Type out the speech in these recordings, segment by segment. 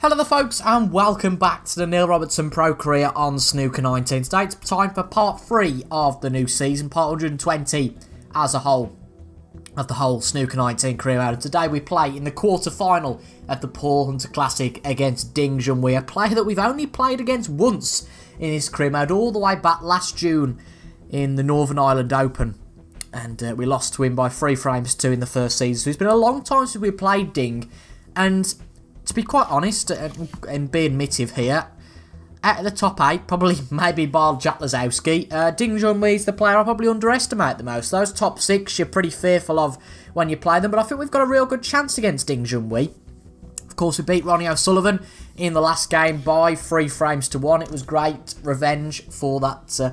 Hello there folks and welcome back to the Neil Robertson Pro Career on Snooker 19. Today it's time for part 3 of the new season, part 120 as a whole of the whole Snooker 19 career mode. Today we play in the quarter-final of the Paul Hunter Classic against Ding Junhui, a player that we've only played against once in his career mode, all the way back last June in the Northern Ireland Open. And uh, we lost to him by three frames to in the first season. So it's been a long time since we played Ding. And to be quite honest and, and be admittive here, of the top eight, probably maybe Bar Jack Lisowski, uh, Ding Junhui is the player I probably underestimate the most. Those top six you're pretty fearful of when you play them, but I think we've got a real good chance against Ding Junhui. Of course, we beat Ronnie O'Sullivan in the last game by three frames to one. It was great revenge for that uh,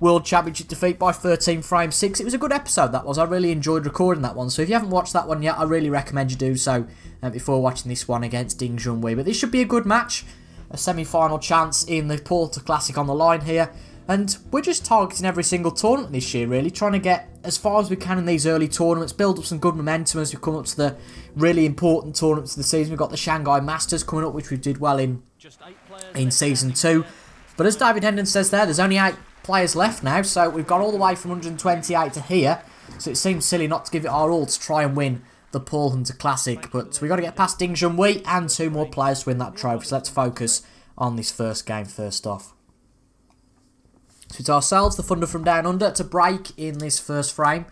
World Championship defeat by 13 frames 6. It was a good episode, that was. I really enjoyed recording that one. So if you haven't watched that one yet, I really recommend you do so uh, before watching this one against Ding Junhui. But this should be a good match. A semi-final chance in the Hunter Classic on the line here. And we're just targeting every single tournament this year, really. Trying to get as far as we can in these early tournaments. Build up some good momentum as we come up to the really important tournaments of the season. We've got the Shanghai Masters coming up, which we did well in, in Season 2. But as David Hendon says there, there's only eight players left now, so we've got all the way from 128 to here. So it seems silly not to give it our all to try and win the Paul Hunter Classic. But we've got to get past Ding Junhui and two more players to win that trophy. So let's focus on this first game first off. So it's ourselves, the Thunder from Down Under, to break in this first frame.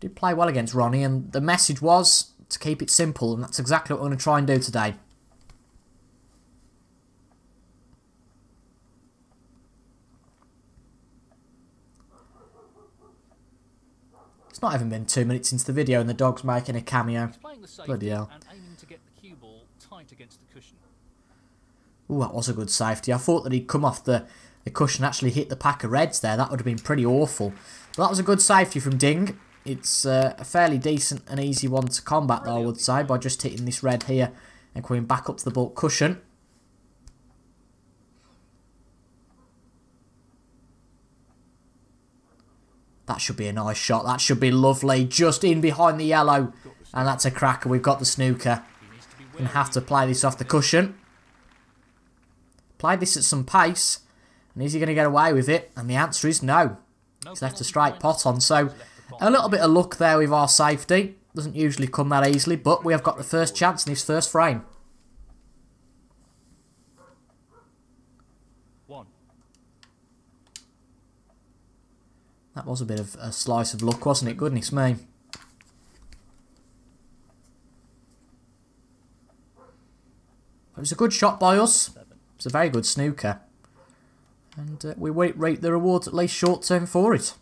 Did play well against Ronnie, and the message was to keep it simple, and that's exactly what we're going to try and do today. It's not even been two minutes since the video and the dog's making a cameo. Bloody hell. Ooh, that was a good safety. I thought that he'd come off the, the cushion actually hit the pack of reds there. That would have been pretty awful. But that was a good safety from Ding. It's uh, a fairly decent and easy one to combat, though, I would say, by just hitting this red here and coming back up to the baulk cushion. That should be a nice shot. That should be lovely. Just in behind the yellow. And that's a cracker. We've got the snooker. Going to have to play this off the cushion. Play this at some pace. And is he going to get away with it? And the answer is no. He's left a straight pot on. So a little bit of luck there with our safety. Doesn't usually come that easily. But we have got the first chance in this first frame. That was a bit of a slice of luck, wasn't it? Goodness me. It was a good shot by us. It's a very good snooker. And uh, we rate the rewards at least short term for it.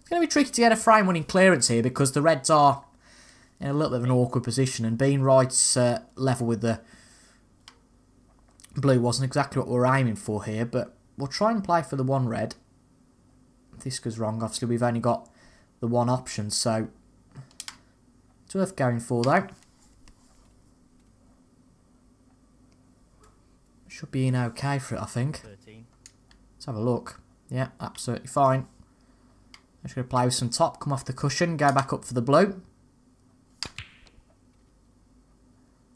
It's going to be tricky to get a frame winning clearance here because the Reds are in a little bit of an awkward position and being right uh, level with the blue wasn't exactly what we are aiming for here but we'll try and play for the one red. If this goes wrong, obviously we've only got the one option, so it's worth going for though. Should be in okay for it, I think. 13. Let's have a look. Yeah, absolutely fine. I'm just going to play with some top, come off the cushion, go back up for the blue.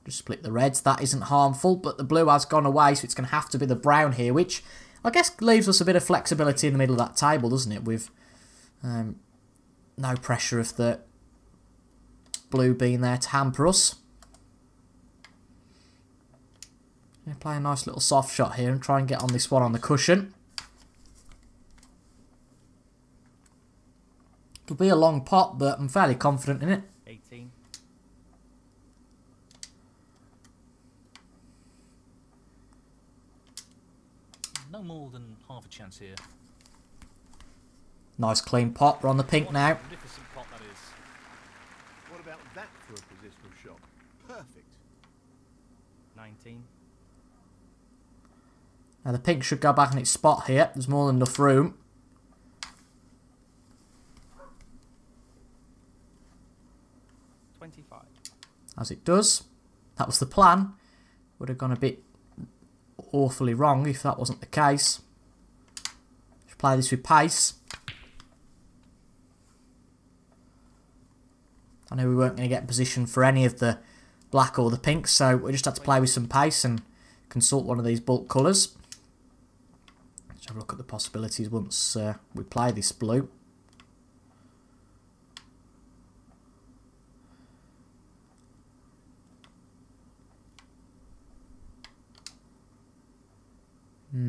Just split the reds. That isn't harmful, but the blue has gone away, so it's going to have to be the brown here, which I guess leaves us a bit of flexibility in the middle of that table, doesn't it? With um, no pressure of the blue being there to hamper us. play a nice little soft shot here and try and get on this one on the cushion. It'll be a long pot, but I'm fairly confident in it. 18. No more than half a chance here. Nice clean pot. We're on the pink what now. Pot what about that for a positional shot? Perfect. 19. Now the pink should go back in its spot here. There's more than enough room. Twenty-five. As it does. That was the plan. Would have gone a bit awfully wrong if that wasn't the case. Play this with pace. I know we weren't going to get position for any of the black or the pink, so we just had to play with some pace and consult one of these baulk colours. Let's have a look at the possibilities once uh, we play this blue.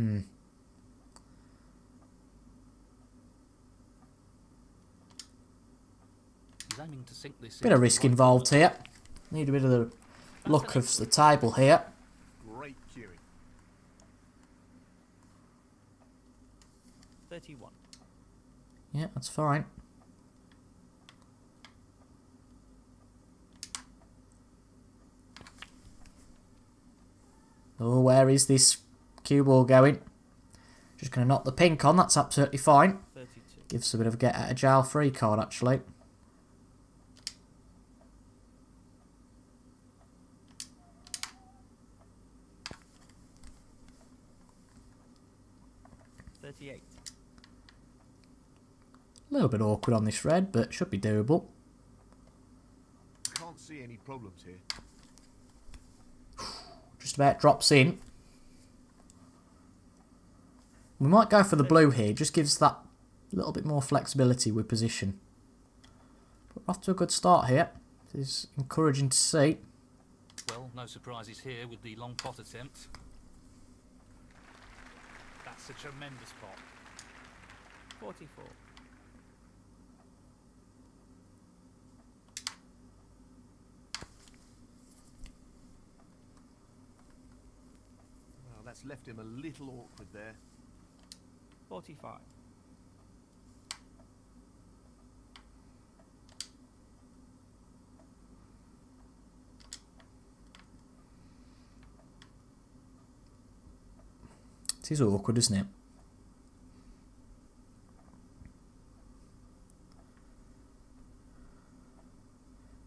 Hmm. He's aiming to sink this. Bit of risk involved here. Need a bit of the look of the table here. Great cueing. 31. Yeah, that's fine. Oh, where is this cue ball going? Just going to knock the pink on, that's absolutely fine. 32. Gives a bit of a get out of jail free card, actually. Thirty-eight. A little bit awkward on this red, but should be doable. Can't see any problems here. Just about drops in. We might go for the blue here, just gives that a little bit more flexibility with position. But off to a good start here. It is encouraging to see. Well, no surprises here with the long pot attempt. That's a tremendous pot. 44. Well, that's left him a little awkward there. 45. It is awkward, isn't it?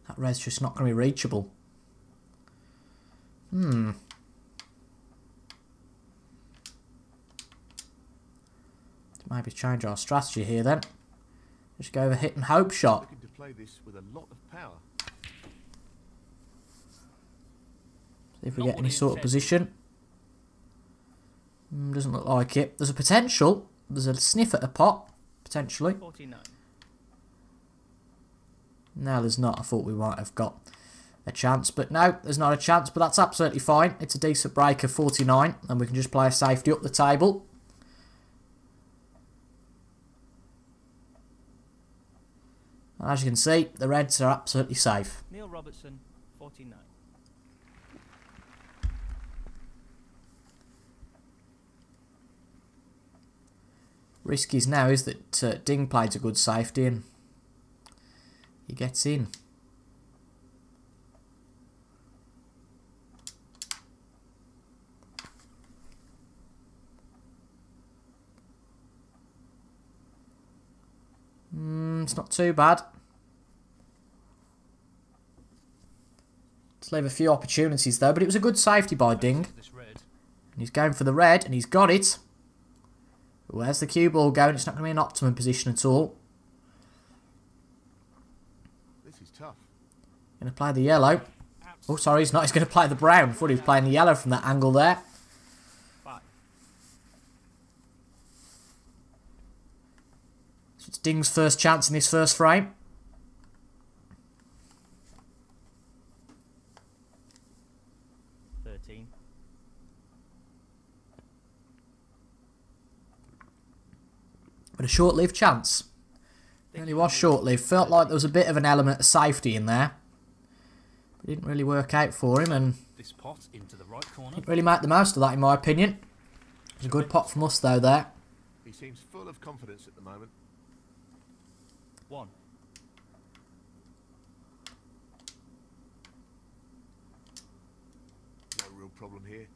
That red's just not going to be reachable. Hmm. Maybe change our strategy here then. Just go over hit and hope shot. Looking to play this with a lot of power. See if we Not get any he sort of position. Mm, doesn't look like it. There's a potential. There's a sniff at a pot, potentially. 49. No, there's not. I thought we might have got a chance, but no, there's not a chance, but that's absolutely fine. It's a decent break of 49, and we can just play a safety up the table. As you can see, the Reds are absolutely safe. Neil Robertson, 49. Risk is now is that uh, Ding played a good safety and he gets in. Mm, it's not too bad. Let's leave a few opportunities though, but it was a good safety by Ding. And he's going for the red, and he's got it. Where's the cue ball going? It's not going to be an optimum position at all. This is tough. Going to play the yellow. Oh, sorry, he's not. He's going to play the brown. I thought he was playing the yellow from that angle there. So it's Ding's first chance in this first frame. But a short-lived chance. It really was short-lived. Felt like there was a bit of an element of safety in there. It didn't really work out for him, and This pot into the right corner. didn't really make the most of that, in my opinion. It was a good pot from us, though, there. He seems full of confidence at the moment. 1. No real problem here.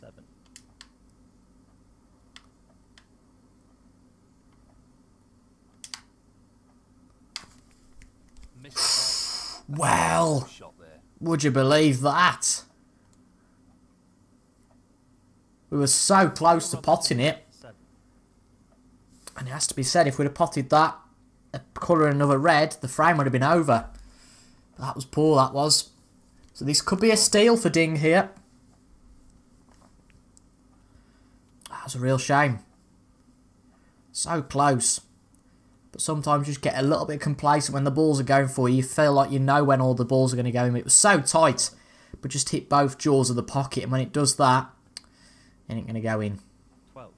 Seven. Missed Well, the shot there. would you believe that? We were so close to potting it. And it has to be said, if we'd have potted that, a colour another red, the frame would have been over. But that was poor, that was. So this could be a steal for Ding here. That was a real shame. So close. But sometimes you just get a little bit complacent when the balls are going for you. You feel like you know when all the balls are going to go in. It was so tight. But just hit both jaws of the pocket. And when it does that, it ain't going to go in. 12.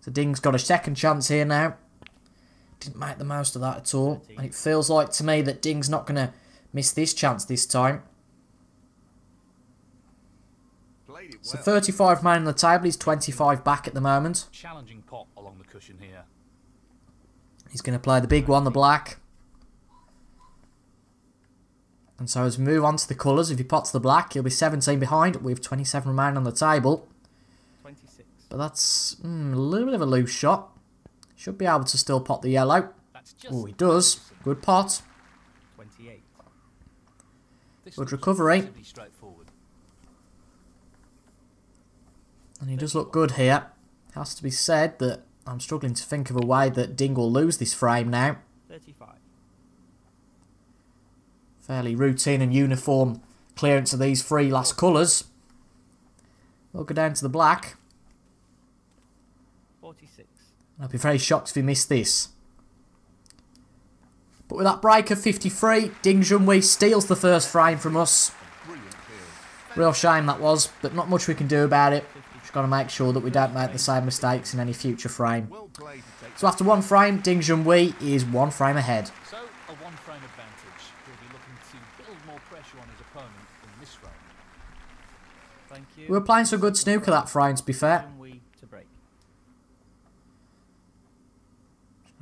So Ding's got a second chance here now. Didn't make the most of that at all. And it feels like to me that Ding's not going to miss this chance this time. Played it So well. 35 man on the table. He's 25 back at the moment. Challenging pot along the cushion here. He's going to play the big one, the black. And so as we move on to the colours, if he pots the black, he'll be 17 behind with 27 remaining on the table. 26. But that's mm, a little bit of a loose shot. Should be able to still pot the yellow. Oh, he does. Good pot. 28. This Good looks recovery. relatively straightforward. And he does look good here. Has to be said that I'm struggling to think of a way that Ding will lose this frame now. 35. Fairly routine and uniform clearance of these three last colours. We'll go down to the black. 46. I'd be very shocked if he missed this. But with that break of 53, Ding Junhui steals the first frame from us. Brilliant field. Real shame that was, but not much we can do about it. Just got to make sure that we don't make the same mistakes in any future frame. To So after one frame, Ding Junhui is one frame ahead. So, a one frame advantage. He'll be looking to build more pressure on his opponent in this frame. Thank you. We were playing some good snooker that frame, to be fair. To break.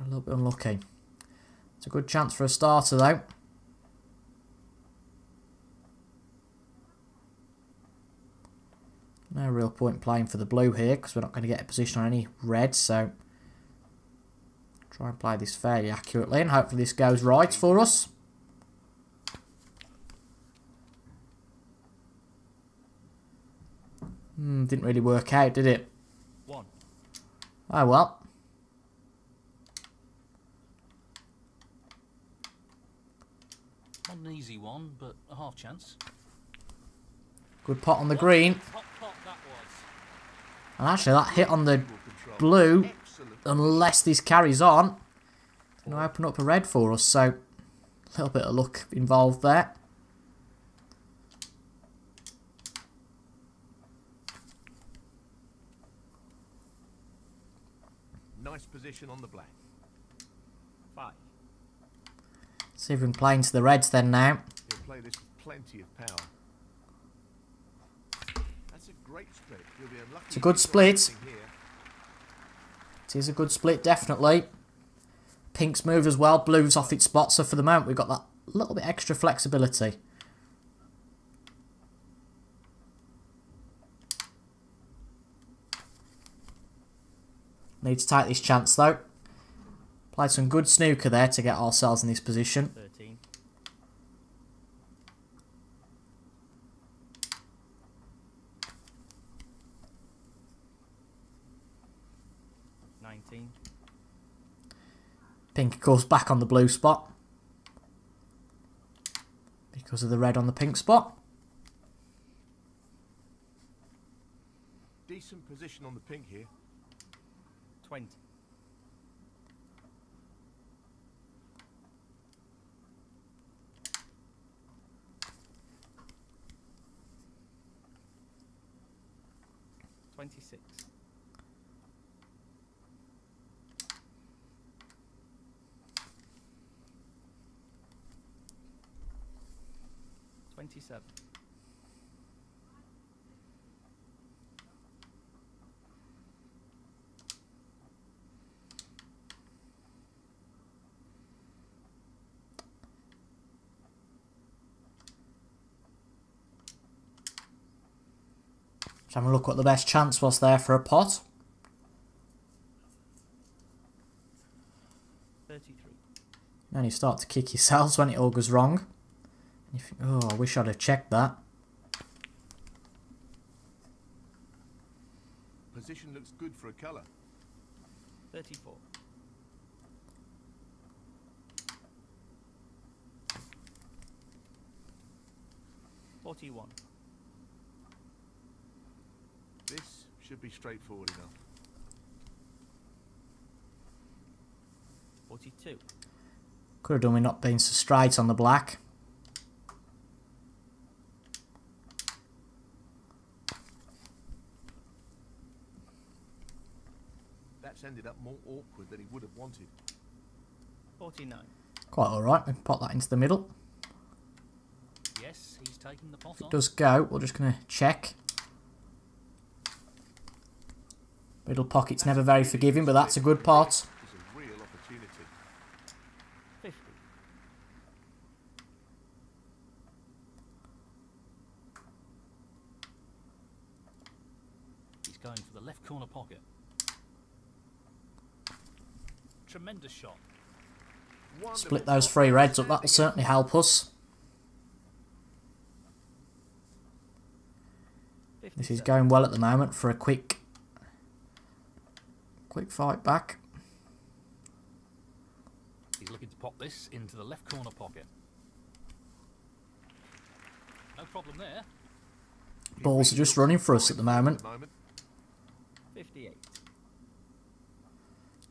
A little bit unlucky. It's a good chance for a starter, though. Real point playing for the blue here because we're not going to get a position on any red, so try and play this fairly accurately and hopefully this goes right for us. Hmm, didn't really work out, did it? 1. Oh well. Not an easy one, but a half chance. Good pot on the green. Top pot that was. And actually that hit on the blue, unless this carries on, going to open up a red for us. So a little bit of luck involved there. Nice position on the black. 5. See if we can play into the reds then now. He'll play this with plenty of power. That's a great split. He'll be unlucky It's a good split. It is a good split, definitely. Pink's moved as well, blue's off its spot, so for the moment we've got that little bit extra flexibility. Need to take this chance though. Played some good snooker there to get ourselves in this position. 13. Nineteen. Pink, of course, back on the blue spot. Because of the red on the pink spot. Decent position on the pink here. Twenty. Twenty-six. Twenty-seven. Let's have a look what the best chance was there for a pot. Thirty-three. And you start to kick yourselves when it all goes wrong. And oh, I wish I'd have checked that. position looks good for a colour. 34. Forty-one. This should be straightforward enough. Forty-two. Could have done with not being so straight on the black. That's ended up more awkward than he would have wanted. Forty-nine. Quite alright, we can pop that into the middle. Yes, he's taking the pot If it does go, we're just going to check. Middle pocket's never very forgiving, but that's a good pot. It's a real opportunity. Fifty. He's going for the left corner pocket. tremendous shot. Split those three reds up, that'll certainly help us. This is going well at the moment for a quick quick fight back. He's looking to pop this into the left corner pocket. No problem there. Balls are just running for us at the moment. 58.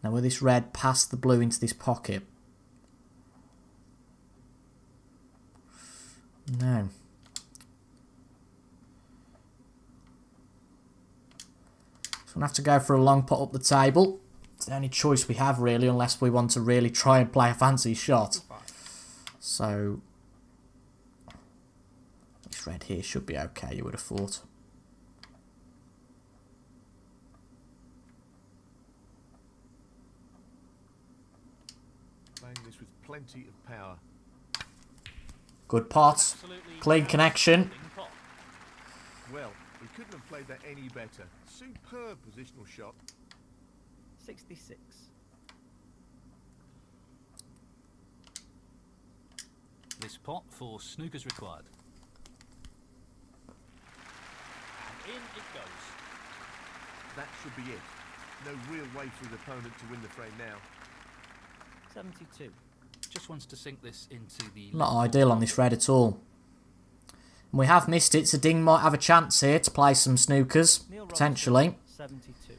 Now with this red past the blue into this pocket. No. So we'll have to go for a long pot up the table. It's the only choice we have really unless we want to really try and play a fancy shot. So this red here should be okay, you would have thought. Playing this with plenty of power. Good pot. Absolutely Clean connection. Well, he couldn't have played that any better. Superb positional shot. Sixty-six. This pot for snookers required. And in it goes. That should be it. No real way for his opponent to win the frame now. Seventy-two. Just wants to sink this into the. Not ideal on this red at all. And we have missed it, so Ding might have a chance here to play some snookers, Neil potentially. Seventy-two.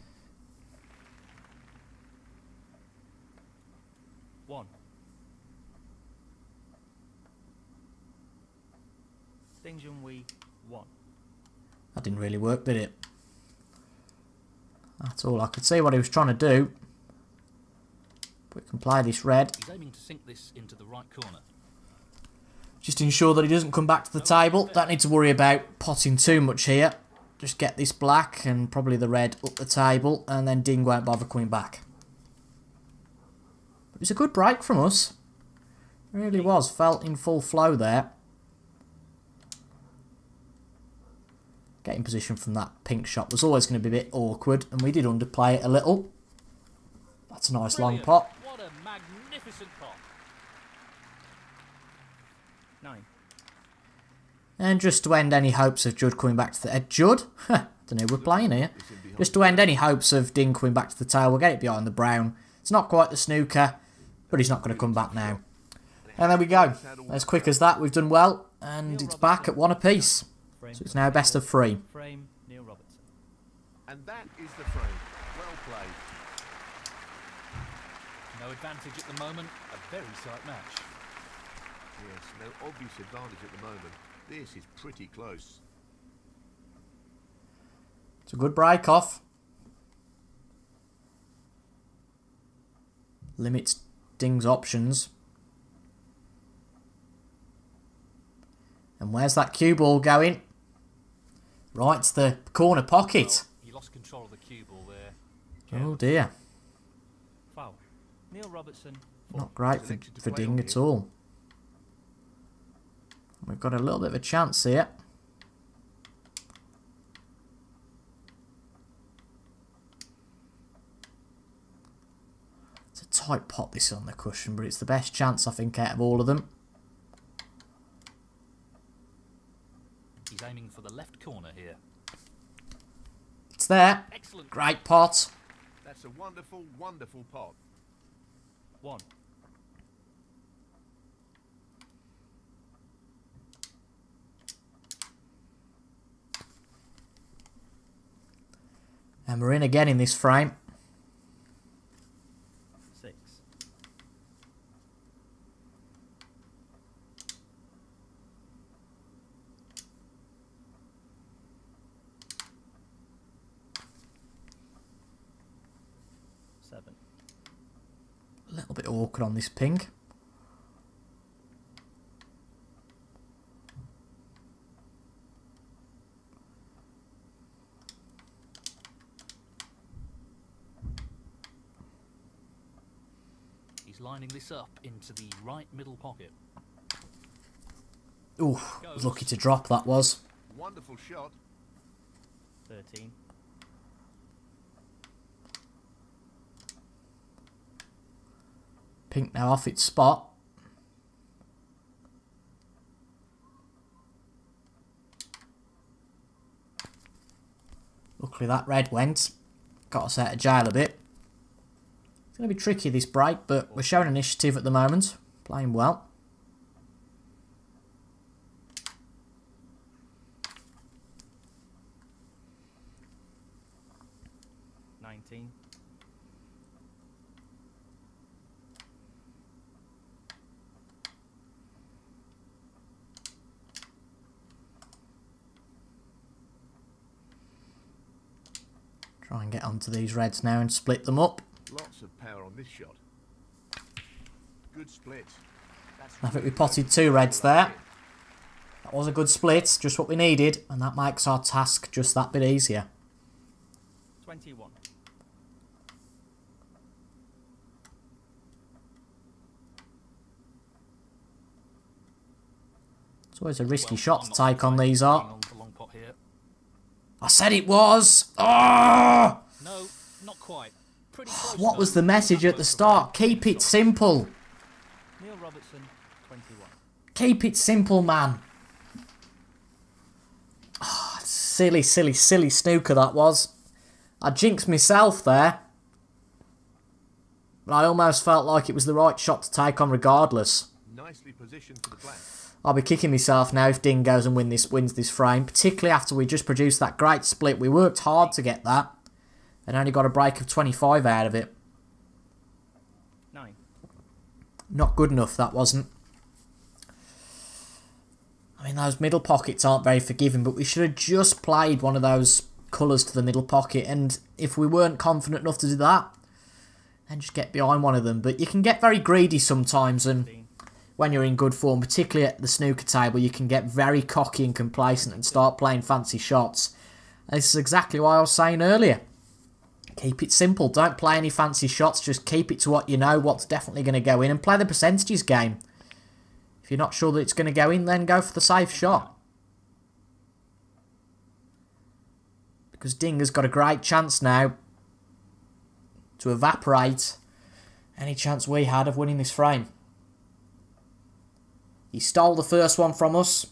One. Ding Junhui, one. That didn't really work, did it? That's all. I could see what he was trying to do. We can play this red. He's aiming to sink this into the right corner. Just ensure that he doesn't come back to the table. Don't need to worry about potting too much here. Just get this black and probably the red up the table, and then Ding won't bother coming back. It was a good break from us. It really was. Felt in full flow there. Getting position from that pink shot was always going to be a bit awkward, and we did underplay it a little. That's a nice long pot. What a magnificent pot. Nine. And just to end any hopes of Judd coming back to the... Uh, Judd? don't know we're playing here. It's in behind. Just to end any hopes of Ding coming back to the tail, we'll get it behind the brown. It's not quite the snooker, but he's not going to come back now. And there we go. As quick as that, we've done well, and it's back at one apiece. Frame. So it's now best of three. Frame. Neil Robertson. And that is the frame. Well played. No advantage at the moment. A very tight match. Yes, no obvious advantage at the moment. This is pretty close. It's a good break off. Limits Ding's options. And where's that cue ball going? Right to the corner pocket. Well, he lost control of the cue ball there. Oh dear. Foul. Neil Robertson. Not great for, for Ding at all. We've got a little bit of a chance here. It's a tight pot this on the cushion, but it's the best chance I think out of all of them. He's aiming for the left corner here. It's there. Excellent Excellent. Great pot. That's a wonderful, wonderful pot. One. And we're in again in this frame. Six. Seven. A little bit on this pink. He's lining this up into the right middle pocket. Ooh, was lucky to drop that was. Wonderful shot. Thirteen. Pink now off its spot. Luckily that red went. Got us out of jail a bit. It's going to be tricky this break, but we're showing initiative at the moment. Playing well. Nineteen. Try and get onto these reds now and split them up. Lots of power on this shot. Good split. That's I think we potted two reds there. That was a good split, just what we needed, and that makes our task just that bit easier. Twenty-one. It's always a risky Well, shot to take on these, keen are. on the long pot here. I said it was! Oh! No, not quite. Pretty close. What though. was the message at the start? Keep it simple. Neil Robertson. Twenty-one. Keep it simple, man. Ah, silly, silly, silly snooker that was. I jinxed myself there. But I almost felt like it was the right shot to take on regardless. nicely positioned for the black. I'll be kicking myself now if Ding goes and win this wins this frame, particularly after we just produced that great split. We worked hard to get that, and only got a break of 25 out of it. Nine. Not good enough, that wasn't. I mean, those middle pockets aren't very forgiving, but we should have just played one of those colours to the middle pocket, and if we weren't confident enough to do that, then just get behind one of them. But you can get very greedy sometimes, and when you're in good form, particularly at the snooker table, you can get very cocky and complacent and start playing fancy shots. This is exactly what I was saying earlier. Keep it simple. Don't play any fancy shots. Just keep it to what you know, what's definitely going to go in, and play the percentages game. If you're not sure that it's going to go in, then go for the safe shot. Because Ding has got a great chance now to evaporate any chance we had of winning this frame. He stole the first one from us.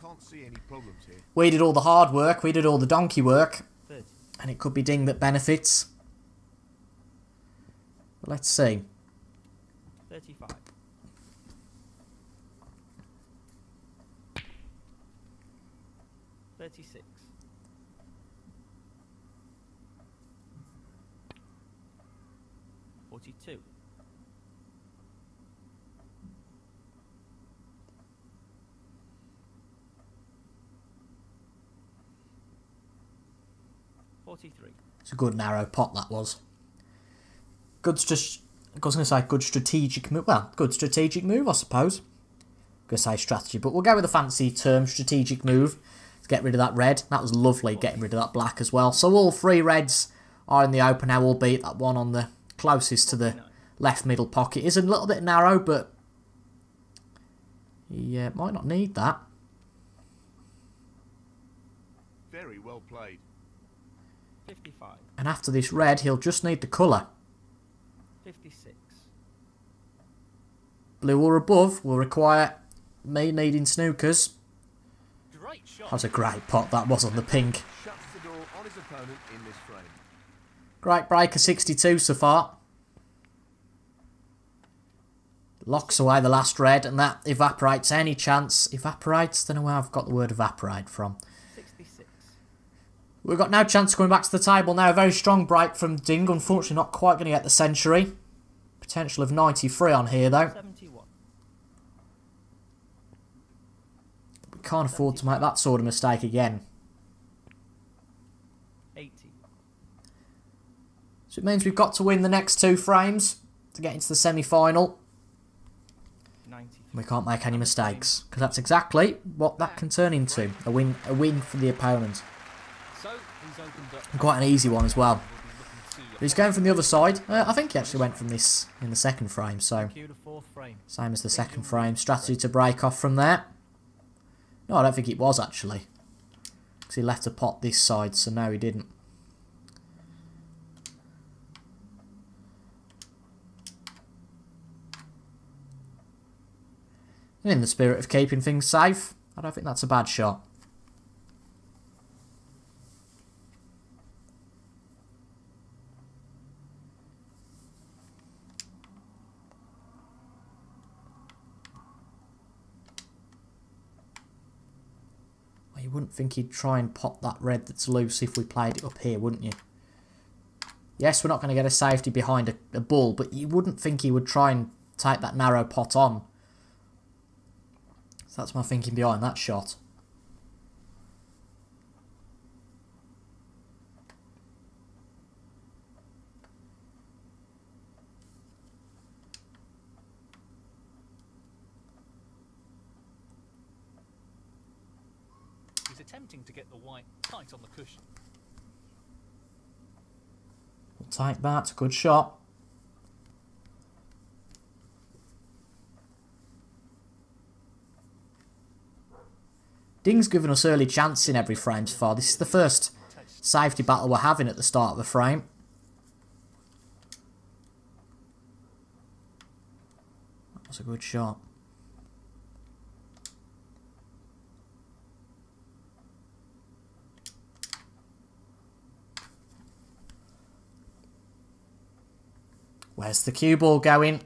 Can't see any problems here. We did all the hard work, we did all the donkey work. And it could be Ding that benefits. Let's see. Thirty-five. Thirty-six. Forty-two. Forty-three. It's a good narrow pot that was. Good, st- I was going to say good strategic move. Well, good strategic move, I suppose. going to say strategy, but we'll go with a fancy term, strategic move, to get rid of that red. That was lovely, getting rid of that black as well. So all three reds are in the open now, albeit that one on the closest to the left middle pocket is a little bit narrow, but yeah, might not need that. Very well played. Fifty-five. And after this red, he'll just need the colour. Fifty-six. Blue or above will require me needing snookers. That was a great pot that was on the pink. Shuts the door on his opponent. opponent in this frame. Great breaker 62 so far. Locks away the last red and that evaporates any chance. Evaporates? Don't know where I've got the word evaporate from. 66. We've got no chance of going back to the table now. A very strong break from Ding. Unfortunately, not quite going to get the century. Potential of 93 on here, though. 71. We can't afford to make that sort of mistake again. 80. So it means we've got to win the next two frames to get into the semi-final. We can't make any mistakes because that's exactly what that can turn into. A win, a win for the opponent. So he's opened up. And quite an easy one as well. But he's going from the other side. Uh, I think he actually went from this in the second frame, so same as the second frame. Strategy to break off from there. No, I don't think it was actually. Because he left a pot this side, so no, he didn't. And in the spirit of keeping things safe, I don't think that's a bad shot. Wouldn't think he'd try and pop that red that's loose if we played it up here, wouldn't you? Yes, we're not going to get a safety behind a, a bull, but you wouldn't think he would try and take that narrow pot on. So that's my thinking behind that shot. Attempting to get the white tight on the cushion. We'll that. Good shot. Ding's given us early chance in every frame so far. This is the first safety battle we're having at the start of the frame. That was a good shot. Where's the cue ball going?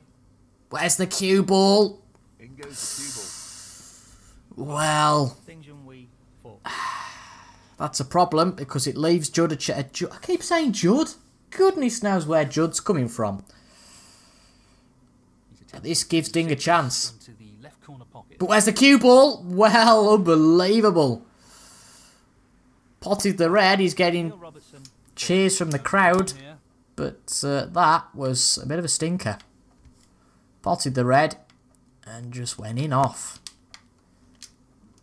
Where's the cue ball? In goes the cue ball. Well, that's a problem because it leaves Judd a, I keep saying Judd. Goodness knows where Judd's coming from. This gives Ding a chance. But where's the cue ball? Well, unbelievable. Potted the red. He's getting cheers from the crowd. But uh, that was a bit of a stinker. Potted the red and just went in off.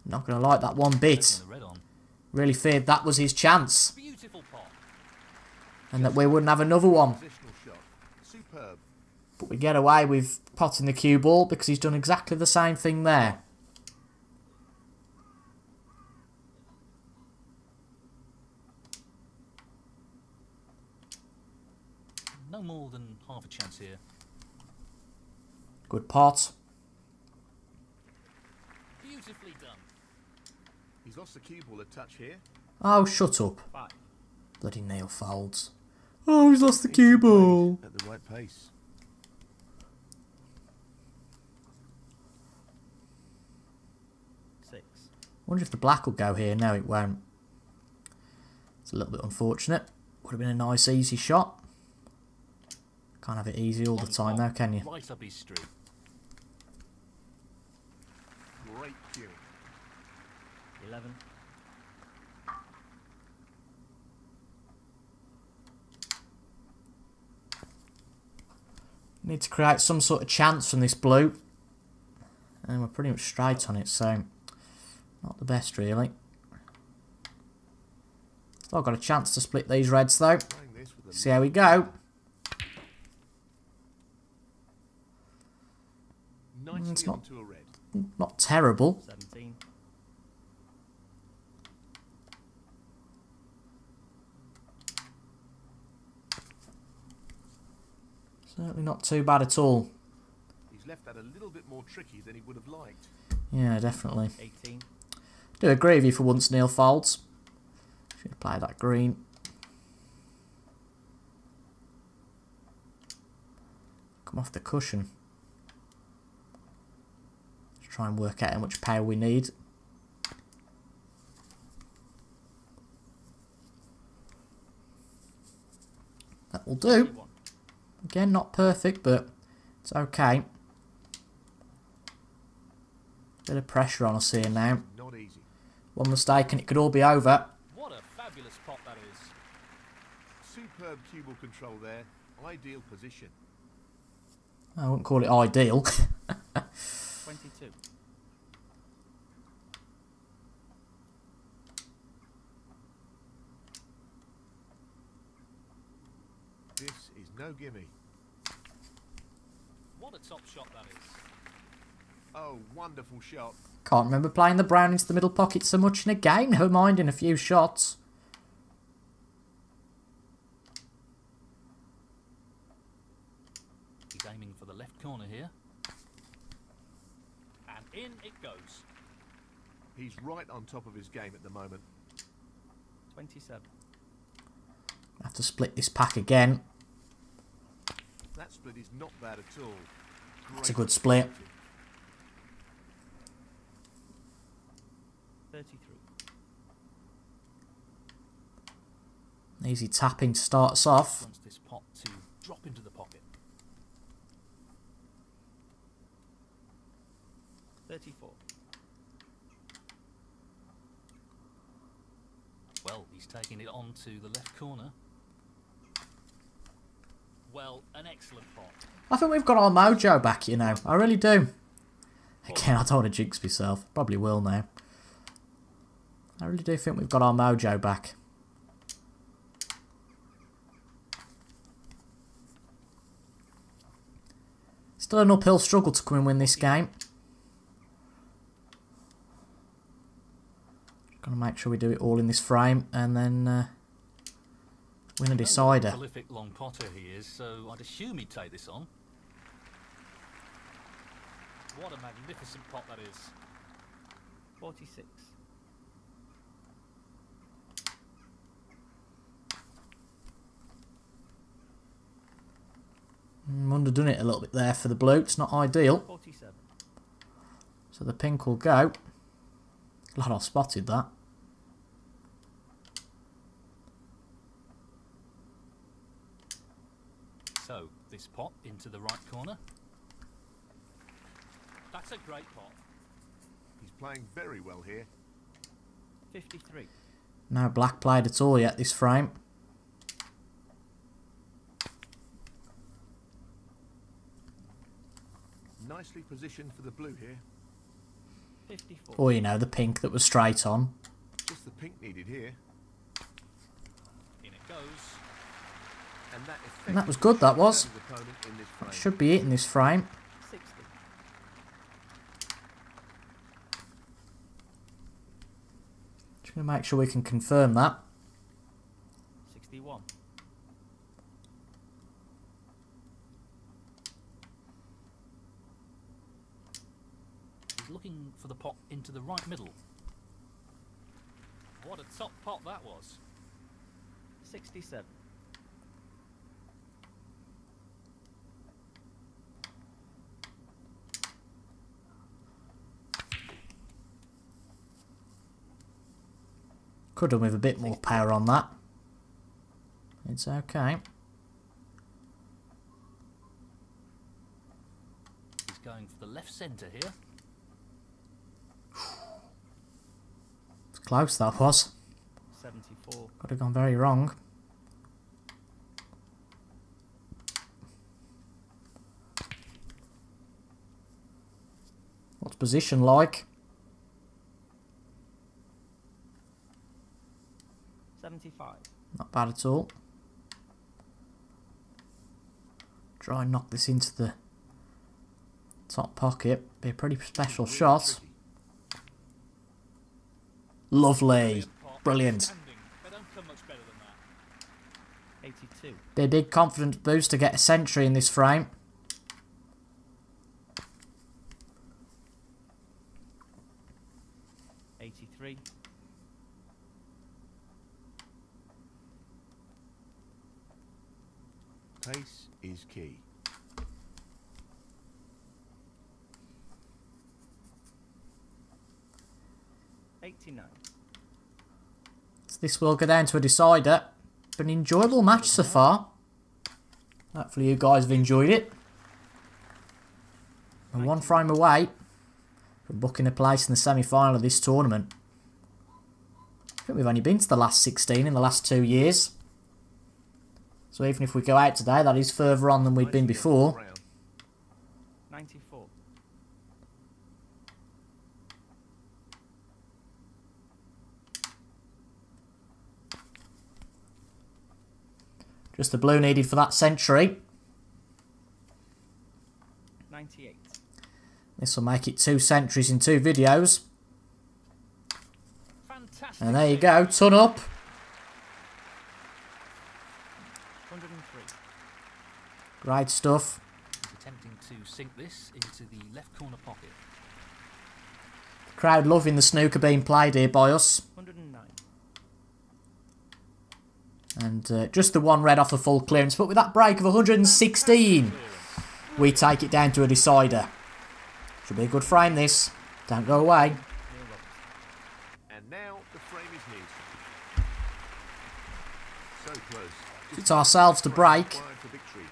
Not going to like that one bit. Taking the red on. Really feared that was his chance and that we wouldn't have another one. Superb. But we get away with potting the cue ball because he's done exactly the same thing there. No more than half a chance here. Good pot. Beautifully done. He's lost the cue ball a touch here. Oh, shut up. Five. Bloody Neil Foulds. Oh, he's lost the cue ball. At the right pace. Six. Wonder if the black will go here. No, it won't. It's a little bit unfortunate. Would have been a nice, easy shot. Can't have it easy all the time, top, though, can you? Right up his street. Great cue. Eleven. Need to create some sort of chance from this blue. And we're pretty much straight on it, so not the best, really. Still got a chance to split these reds, though. Playing this with a See how we go. Mm, it's not not terrible. 17. Certainly not too bad at all. He's left that a little bit more tricky than he would have liked. Yeah, definitely. 18. Do a gravy for once, Neil Foulds. Should apply that green. Come off the cushion. Let's try and work out how much power we need. That will do. Again, not perfect, but it's okay. Bit of pressure on us here now. Not easy. One mistake and it could all be over. What a fabulous pot that is. Superb cue control there. Ideal position. I wouldn't call it ideal. 22. This is no gimme. What a top shot that is. Oh, wonderful shot. Can't remember playing the brown into the middle pocket so much in a game, never mind in a few shots. He's aiming for the left corner here. And in it goes. He's right on top of his game at the moment. 27. have to split this pack again. That split is not bad at all. That's a good split. 33. Easy tapping to start us off. Wants this pot to drop into the pocket. 34. Well, he's taking it on to the left corner. Well, an excellent pot. I think we've got our mojo back, you know. I really do. Again, I don't want to jinx myself. Probably will now. I really do think we've got our mojo back. Still an uphill struggle to come and win this game. Make sure we do it all in this frame and then uh, win a decider. Prolific long potter he is, so I'd assume he'd take this on. What a magnificent pot that is. 46. Mm, underdone it a little bit there for the blue. It's not ideal. 47. So the pink will go. Glad I spotted that. So, this pot into the right corner. That's a great pot. He's playing very well here. 53. No black played at all yet this frame. Nicely positioned for the blue here. 54. Or, you know, the pink that was straight on. Just the pink needed here. In it goes. And that, And that was good, that was. his opponent in this frame. That should be it in this frame. Just going to make sure we can confirm that. 61. He's looking for the pot into the right middle. What a top pot that was. 67. Could have with a bit more power on that. It's okay. He's going for the left centre here. It's close, that was. 74. Could have gone very wrong. What's position like? Not bad at all. Try and knock this into the top pocket. Be a pretty special shot. Lovely. Brilliant. They don't come much better than that. 82. Be a big confidence boost to get a century in this frame. Eighty-three. Pace is key. 89. So this will go down to a decider. Been an enjoyable match so far. Hopefully you guys have enjoyed it. We're one frame away from booking a place in the semi-final of this tournament. I think we've only been to the last 16 in the last two years. So even if we go out today, that is further on than we'd been before. Round. 94. Just the blue needed for that century. 98. This will make it two centuries in two videos. Fantastic. And there you go, ton up. 103. Great stuff. Attempting to sink this into the left corner pocket. Crowd loving the snooker being played here by us. 109. And uh, just the one red off a full clearance. But with that break of 116, we take it down to a decider. Should be a good frame this. Don't go away. And now the frame is his. So close. Just It's ourselves to break. required for victory.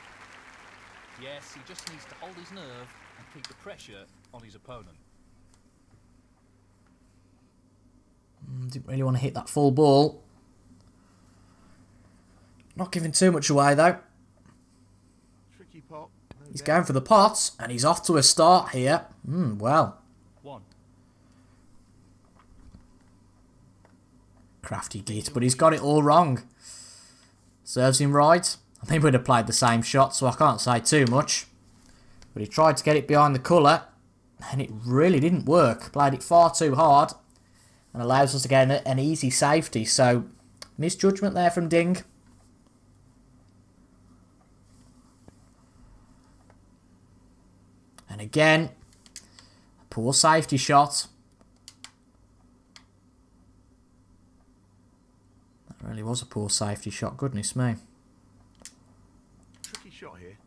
Yes, he just needs to hold his nerve and keep the pressure on his opponent. Didn't really want to hit that full ball. Not giving too much away though. Pot. He's going for the pots and he's off to a start here. Hmm, well. 1. Crafty git, but he's got it all wrong. Serves him right. I think we'd have played the same shot, so I can't say too much. But he tried to get it behind the colour, and it really didn't work. Played it far too hard, and allows us to get an, an easy safety. So, misjudgment there from Ding. And again, poor safety shot. That really was a poor safety shot, goodness me. Tricky shot here.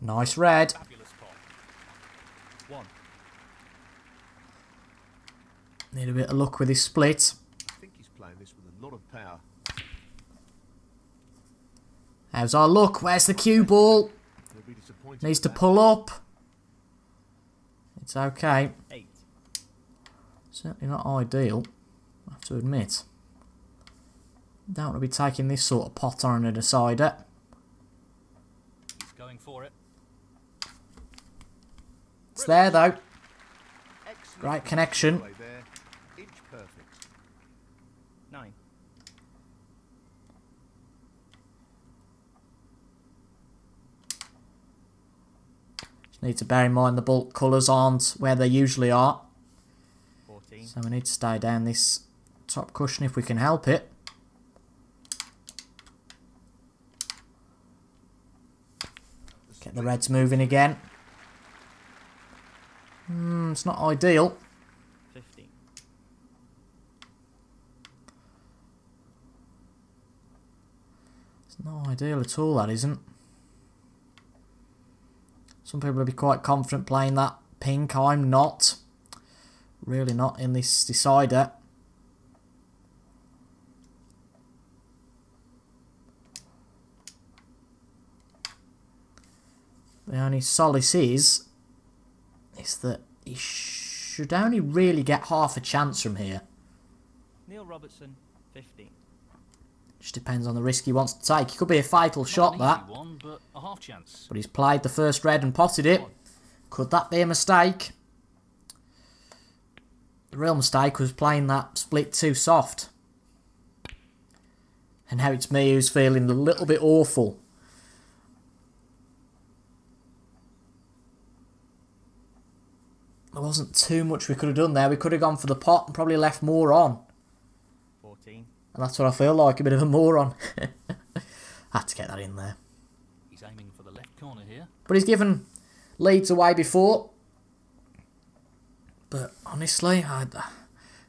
Nice red. Fabulous pot. 1. Need a bit of luck with his split. I think he's playing this with a lot of power. How's our look? Where's the cue ball? He'll be disappointed. Needs to pull up. It's okay. Certainly not ideal, I have to admit. Don't want to be taking this sort of pot on a decider. He's going for it. It's there though. Great connection. play there. Inch perfect. 9. Just need to bear in mind the baulk colours aren't where they usually are. 14. So we need to stay down this top cushion if we can help it. Get the reds moving again. Hmm, it's not ideal. 15. It's not ideal at all, that isn't. Some people will be quite confident playing that pink. I'm not. Really not in this decider. The only solace is, is that he should only really get half a chance from here. Neil Robertson. 15. Just depends on the risk he wants to take. It could be a fatal shot, that. one, but a half chance. But he's played the first red and potted it. Could that be a mistake? The real mistake was playing that split too soft. And now it's me who's feeling a little bit awful. There wasn't too much we could have done there. We could have gone for the pot and probably left more on. 14. And that's what I feel like, a bit of a moron. Had to get that in there. He's aiming for the left corner here. But he's given leads away before. But honestly, I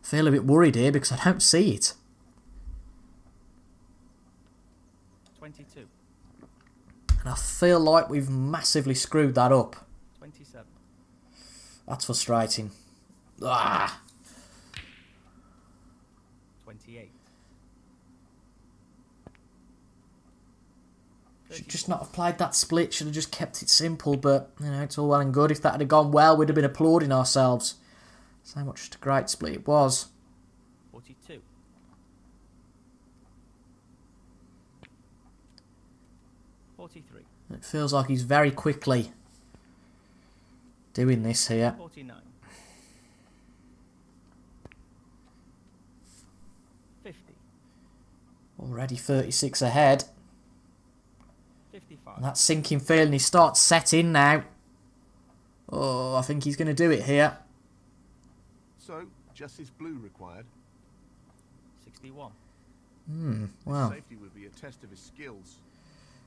feel a bit worried here because I don't see it. 22. And I feel like we've massively screwed that up. 27. That's frustrating. Ah, 28. Should just not have played that split. Should have just kept it simple. But you know, it's all well and good. If that had gone well, we'd have been applauding ourselves. So much a great split it was. 42. Forty-three. It feels like he's very quickly doing this here. Forty-nine. Fifty. Already 36 ahead. Fifty-five. And that sinking feeling he starts setting now. Oh, I think he's going to do it here. So, just this blue required. Sixty-one. Hmm, wow. Safety would be a test of his skills.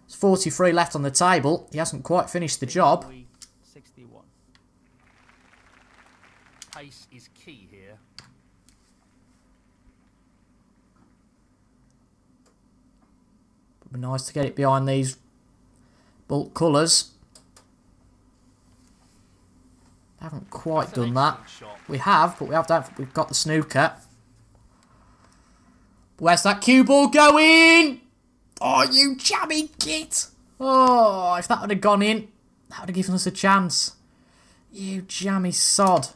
There's 43 left on the table. He hasn't quite finished the job. Sixty-one. Pace is key here. Would be nice to get it behind these baulk colours. Haven't quite done that. We have, but we have don't, we've got the snooker. Where's that cue ball going? Oh, you jammy git! Oh, if that would have gone in, that would have given us a chance. You jammy sod.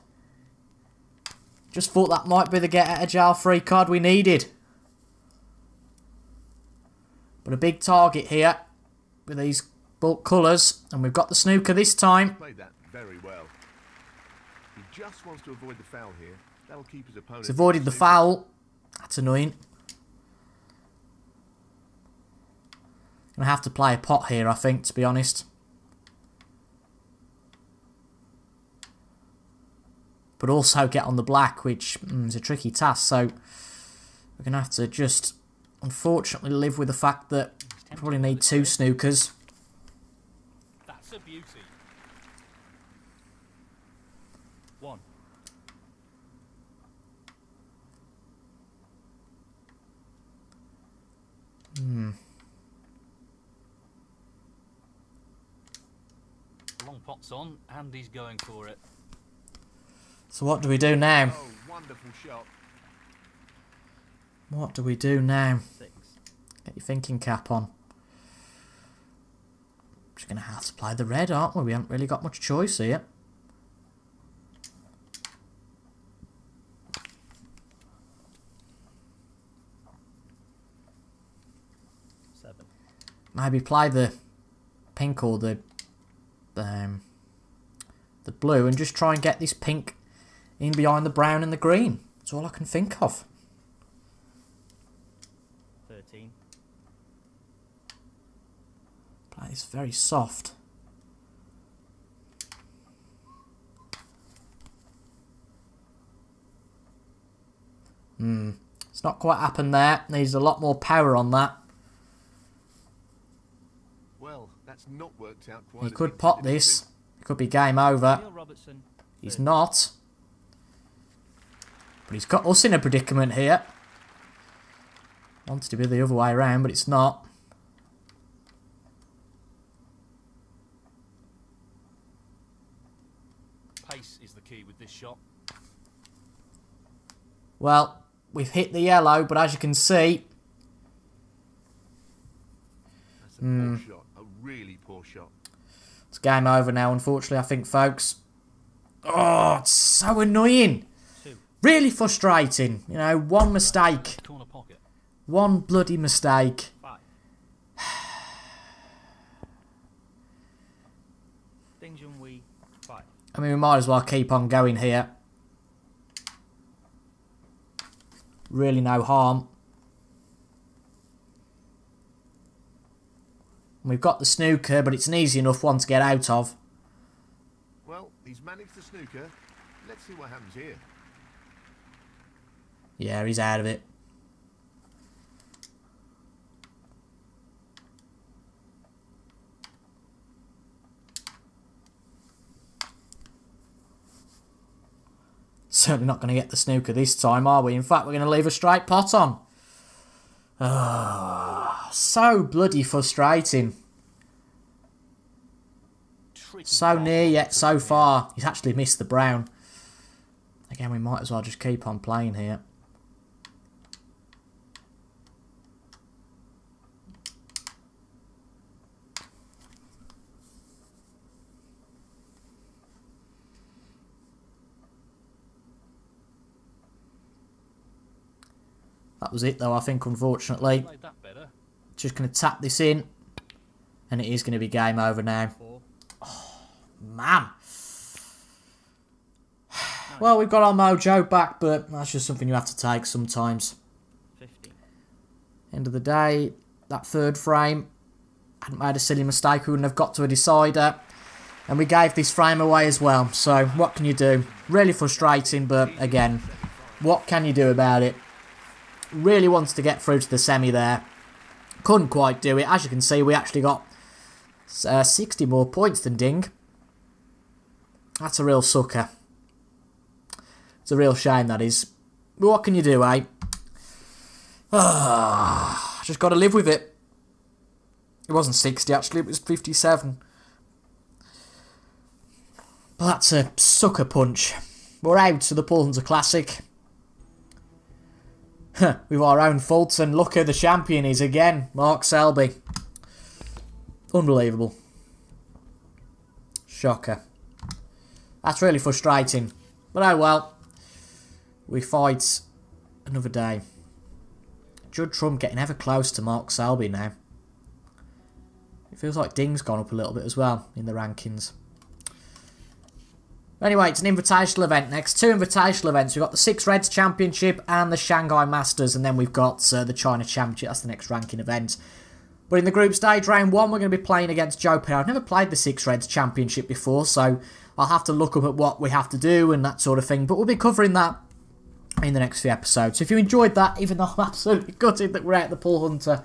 Just thought that might be the get out of jail free card we needed. But a big target here with these baulk colours, and we've got the snooker this time. Played that very well. He just wants to avoid the foul here. That'll keep his opponent. He's avoided the foul. That's annoying. Gonna have to play a pot here, I think, to be honest. But also get on the black, which mm, is a tricky task. So we're gonna have to just, unfortunately, live with the fact that we probably need two snookers. That's a beauty. One. Hmm. The long pot's on, and he's going for it. So what do we do now? Oh, wonderful shot. What do we do now? Six. Get your thinking cap on. Just gonna have to play the red, aren't we? We haven't really got much choice here. Seven. Maybe play the pink or the um, the blue and just try and get this pink in behind the brown and the green. That's all I can think of. Play this very soft. Hmm. It's not quite happened there. Needs a lot more power on that. Well, that's not worked out quite. He could he pot this. It could be game over. He's not. But he's got us in a predicament here. Wants to be the other way around, but it's not. Pace is the key with this shot. Well, we've hit the yellow, but as you can see, That's a Hmm. poor shot. A really poor shot. it's game over now, unfortunately, I think, folks. Oh, it's so annoying. Two. Really frustrating. You know, one mistake. Corner pocket. One bloody mistake. Five. Ding Junhui. Five. I mean, we might as well keep on going here. Really no harm. We've got the snooker, but it's an easy enough one to get out of. Well, he's managed the snooker. Let's see what happens here. Yeah, he's out of it. Certainly not going to get the snooker this time, are we? In fact, we're going to leave a straight pot on. Ah, so bloody frustrating. So near yet so far. He's actually missed the brown. Again, we might as well just keep on playing here. Was it though, I think, unfortunately. Just going to tap this in. And it is going to be game over now. Four. Man. Well, we've got our mojo back, but that's just something you have to take sometimes. End of the day, that third frame, hadn't made a silly mistake, we wouldn't have got to a decider. And we gave this frame away as well. So, what can you do? Really frustrating, but again, what can you do about it? Really wanted to get through to the semi there. Couldn't quite do it. As you can see, we actually got uh, 60 more points than Ding. That's a real sucker. It's a real shame, that is. But what can you do, eh? Ah, just got to live with it. It wasn't 60, actually, it was 57. But that's a sucker punch. We're out to the Paul a Classic. Our own faults, and look who the champion is again, Mark Selby. Unbelievable. Shocker. That's really frustrating. But oh well. We fight another day. Judd Trump getting ever close to Mark Selby now. It feels like Ding's gone up a little bit as well in the rankings. Anyway, it's an invitational event next. Two invitational events. We've got the Six Reds Championship and the Shanghai Masters, and then we've got uh, the China Championship. That's the next ranking event. But in the group stage, round one, we're going to be playing against Joe Perry. I've never played the Six Reds Championship before, so I'll have to look up at what we have to do and that sort of thing. But we'll be covering that in the next few episodes. So if you enjoyed that, even though I'm absolutely gutted that we're out the Paul Hunter,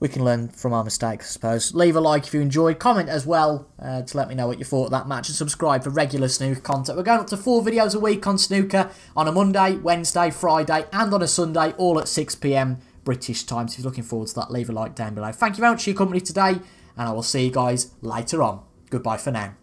we can learn from our mistakes, I suppose. Leave a like if you enjoyed. Comment as well uh, to let me know what you thought of that match. And subscribe for regular snooker content. We're going up to four videos a week on snooker on a Monday, Wednesday, Friday, and on a Sunday, all at 6pm British time. So if you're looking forward to that, leave a like down below. Thank you very much for your company today, and I will see you guys later on. Goodbye for now.